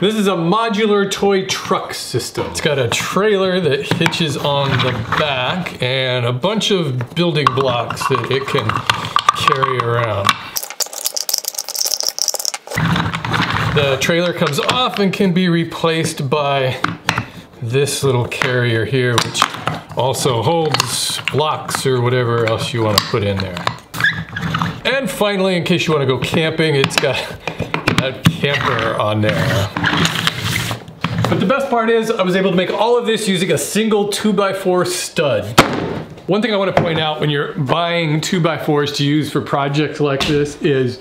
This is a modular toy truck system. It's got a trailer that hitches on the back and a bunch of building blocks that it can carry around. The trailer comes off and can be replaced by this little carrier here, which also holds blocks or whatever else you want to put in there. And finally, in case you want to go camping, it's got a camper on there. But the best part is I was able to make all of this using a single 2x4 stud. One thing I want to point out when you're buying 2x4s to use for projects like this is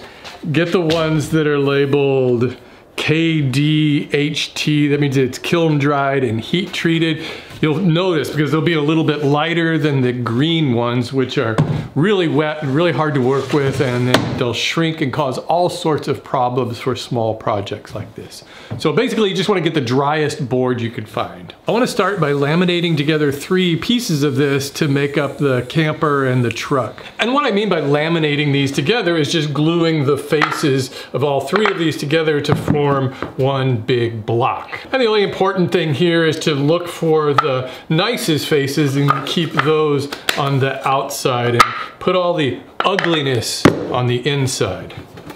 get the ones that are labeled KDHT. That means it's kiln dried and heat treated. You'll notice because they'll be a little bit lighter than the green ones, which are really wet and really hard to work with, and they'll shrink and cause all sorts of problems for small projects like this. So basically, you just want to get the driest board you could find. I want to start by laminating together three pieces of this to make up the camper and the truck. And what I mean by laminating these together is just gluing the faces of all three of these together to form one big block. And the only important thing here is to look for the the nicest faces and keep those on the outside and put all the ugliness on the inside.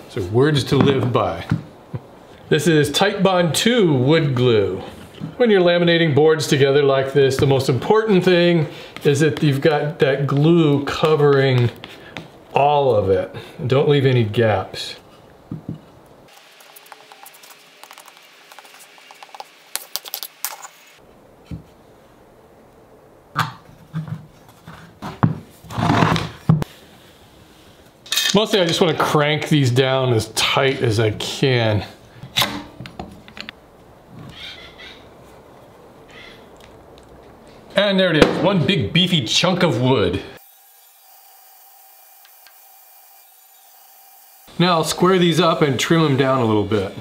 So words to live by. This is Titebond 2 wood glue. When you're laminating boards together like this, the most important thing is that you've got that glue covering all of it. Don't leave any gaps. Mostly I just want to crank these down as tight as I can. And there it is, one big beefy chunk of wood. Now I'll square these up and trim them down a little bit.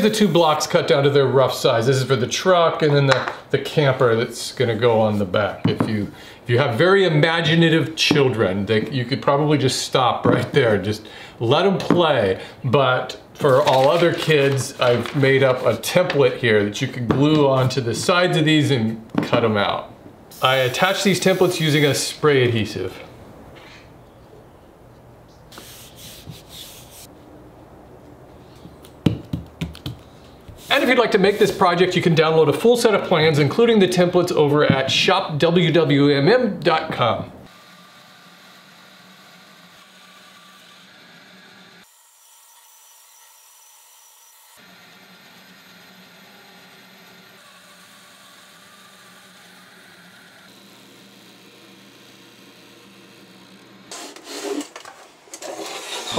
And there's the two blocks cut down to their rough size. This is for the truck and then the, the camper that's gonna go on the back. If you if you have very imaginative children, they, you could probably just stop right there. Just let them play. But for all other kids, I've made up a template here that you could glue onto the sides of these and cut them out. I attach these templates using a spray adhesive. And if you'd like to make this project, you can download a full set of plans, including the templates over at shopwwmm.com.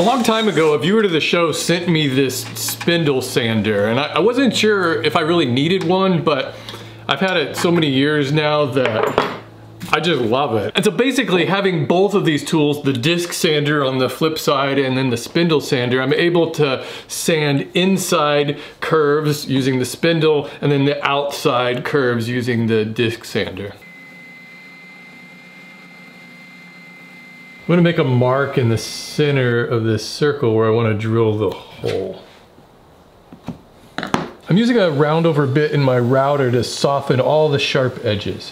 A long time ago, a viewer to the show sent me this spindle sander, and I, I, wasn't sure if I really needed one, but I've had it so many years now that I just love it. And so basically having both of these tools, the disc sander on the flip side and then the spindle sander, I'm able to sand inside curves using the spindle and then the outside curves using the disc sander. I'm gonna make a mark in the center of this circle where I wanna drill the hole. I'm using a round over bit in my router to soften all the sharp edges.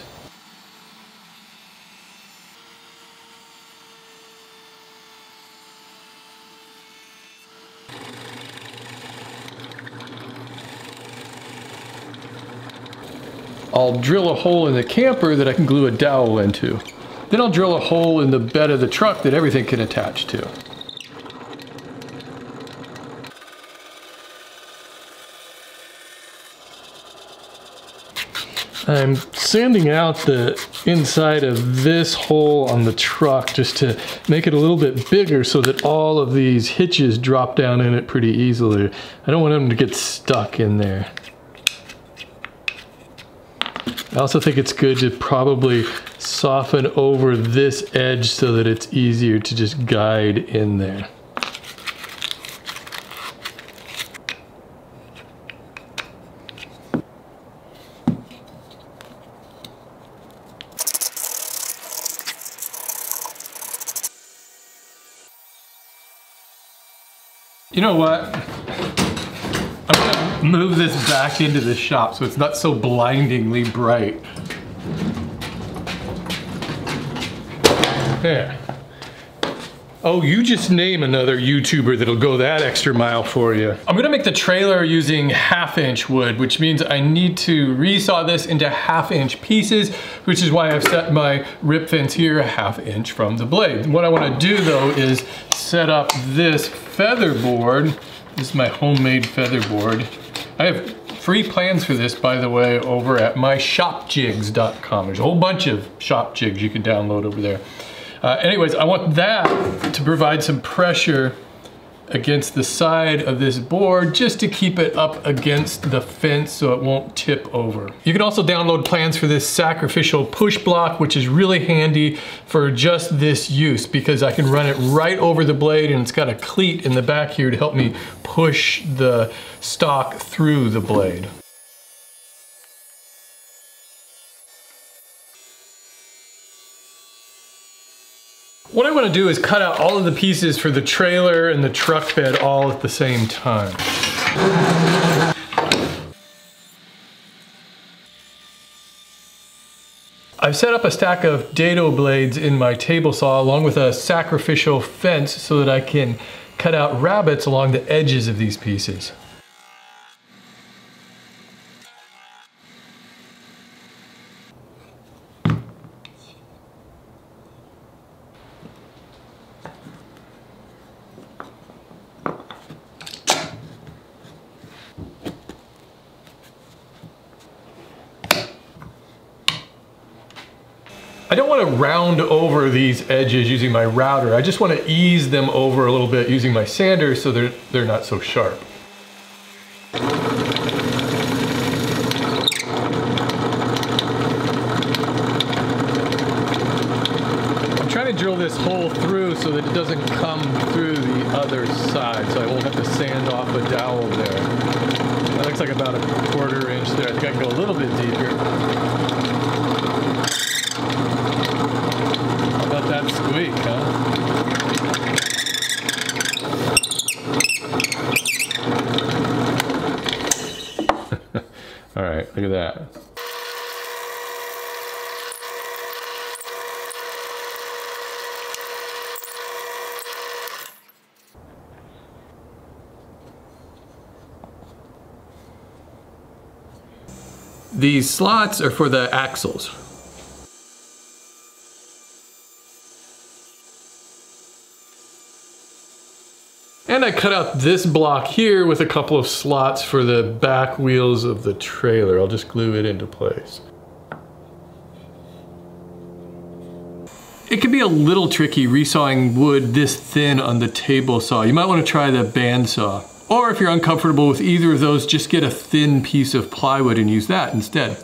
I'll drill a hole in the camper that I can glue a dowel into. Then I'll drill a hole in the bed of the truck that everything can attach to. I'm sanding out the inside of this hole on the truck just to make it a little bit bigger so that all of these hitches drop down in it pretty easily. I don't want them to get stuck in there. I also think it's good to probably soften over this edge so that it's easier to just guide in there. You know what? I'm gonna move this back into the shop so it's not so blindingly bright. There. Oh, you just name another YouTuber that'll go that extra mile for you. I'm gonna make the trailer using half inch wood, which means I need to resaw this into half inch pieces, which is why I've set my rip fence here a half inch from the blade. What I wanna do though is set up this feather board. This is my homemade feather board. I have free plans for this, by the way, over at myshopjigs.com. There's a whole bunch of shop jigs you can download over there. Uh, anyways, I want that to provide some pressure against the side of this board just to keep it up against the fence so it won't tip over. You can also download plans for this sacrificial push block, which is really handy for just this use because I can run it right over the blade and it's got a cleat in the back here to help me push the stock through the blade. What I want to do is cut out all of the pieces for the trailer and the truck bed all at the same time. I've set up a stack of dado blades in my table saw along with a sacrificial fence so that I can cut out rabbets along the edges of these pieces. I don't want to round over these edges using my router. I just want to ease them over a little bit using my sander so they're, they're not so sharp. I'm trying to drill this hole through so that it doesn't come through the other side so I won't have to sand off a dowel there. That looks like about a quarter inch there. I think I can go a little bit deeper. That squeak, huh? All right, look at that. These slots are for the axles. I cut out this block here with a couple of slots for the back wheels of the trailer. I'll just glue it into place. It can be a little tricky resawing wood this thin on the table saw. You might want to try the bandsaw. Or if you're uncomfortable with either of those, just get a thin piece of plywood and use that instead.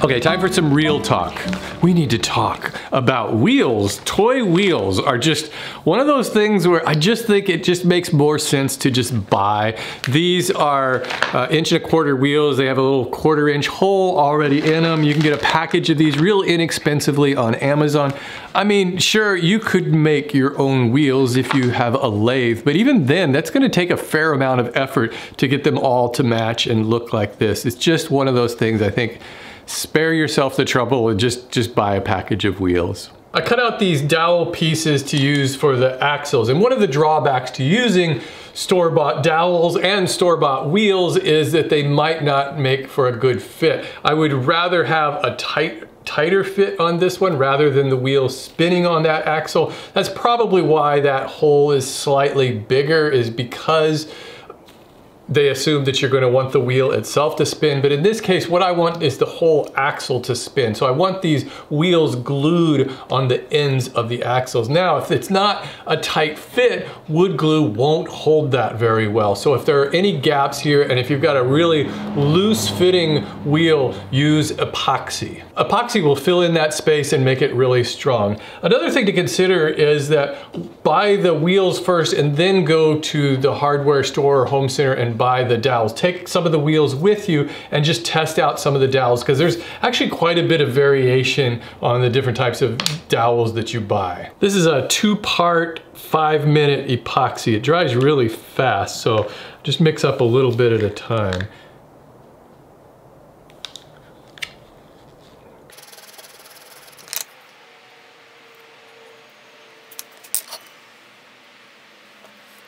Okay, time for some real talk. We need to talk about wheels. Toy wheels are just one of those things where I just think it just makes more sense to just buy. These are uh, inch and a quarter wheels. They have a little quarter inch hole already in them. You can get a package of these real inexpensively on Amazon. I mean, sure, you could make your own wheels if you have a lathe, but even then, that's gonna take a fair amount of effort to get them all to match and look like this. It's just one of those things I think spare yourself the trouble and just, just buy a package of wheels. I cut out these dowel pieces to use for the axles. And one of the drawbacks to using store-bought dowels and store-bought wheels is that they might not make for a good fit. I would rather have a tight tighter fit on this one rather than the wheel spinning on that axle. That's probably why that hole is slightly bigger is because they assume that you're gonna want the wheel itself to spin, but in this case, what I want is the whole axle to spin. So I want these wheels glued on the ends of the axles. Now, if it's not a tight fit, wood glue won't hold that very well. So if there are any gaps here, and if you've got a really loose fitting wheel, use epoxy. Epoxy will fill in that space and make it really strong. Another thing to consider is that buy the wheels first and then go to the hardware store or home center and buy the dowels. Take some of the wheels with you and just test out some of the dowels because there's actually quite a bit of variation on the different types of dowels that you buy. This is a two-part, five-minute epoxy. It dries really fast, so just mix up a little bit at a time.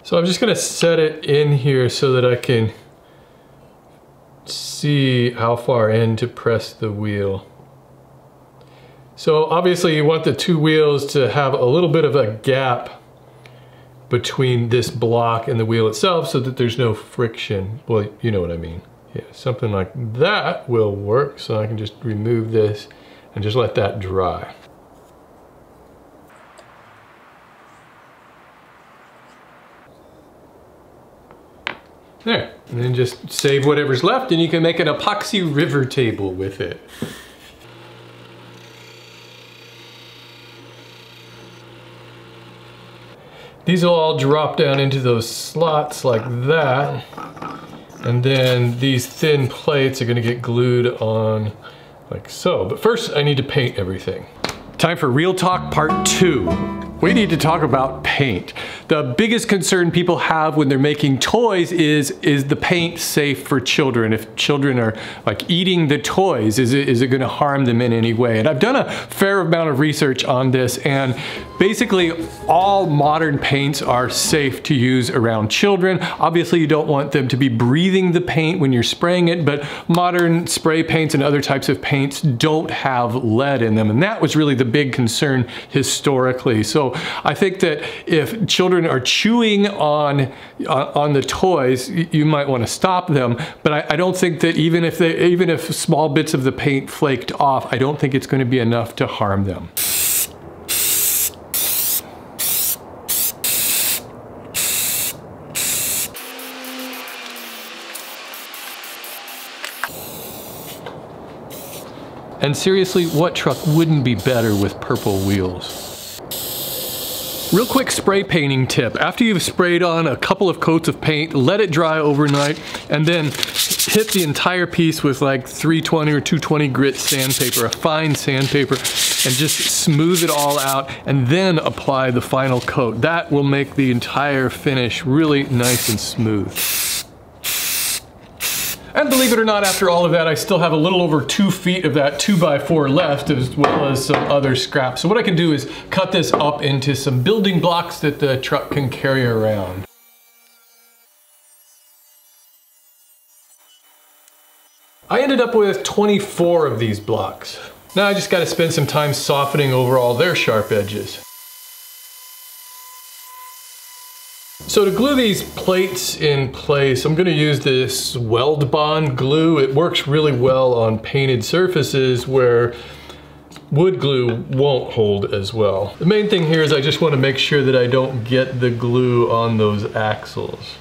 So I'm just gonna set it in here so that I can see how far in to press the wheel. So obviously you want the two wheels to have a little bit of a gap between this block and the wheel itself so that there's no friction. Well, you know what I mean. Yeah, something like that will work. So I can just remove this and just let that dry. There, and then just save whatever's left and you can make an epoxy river table with it. These will all drop down into those slots like that. And then these thin plates are gonna get glued on like so. But first I need to paint everything. Time for Real Talk Part 2 we need to talk about paint. The biggest concern people have when they're making toys is, is the paint safe for children? If children are like eating the toys, is it, is it gonna harm them in any way? And I've done a fair amount of research on this and basically all modern paints are safe to use around children. Obviously you don't want them to be breathing the paint when you're spraying it, but modern spray paints and other types of paints don't have lead in them. And that was really the big concern historically. I think that if children are chewing on uh, on the toys, you might want to stop them. But I, I don't think that even if they even if small bits of the paint flaked off, I don't think it's going to be enough to harm them. And seriously, what truck wouldn't be better with purple wheels? Real quick spray painting tip. After you've sprayed on a couple of coats of paint, let it dry overnight and then hit the entire piece with like 320 or 220 grit sandpaper, a fine sandpaper, and just smooth it all out and then apply the final coat. That will make the entire finish really nice and smooth. And believe it or not, after all of that, I still have a little over two feet of that two by four left, as well as some other scrap. So what I can do is cut this up into some building blocks that the truck can carry around. I ended up with 24 of these blocks. Now I just gotta spend some time softening over all their sharp edges. So to glue these plates in place, I'm gonna use this Weldbond glue. It works really well on painted surfaces where wood glue won't hold as well. The main thing here is I just wanna make sure that I don't get the glue on those axles.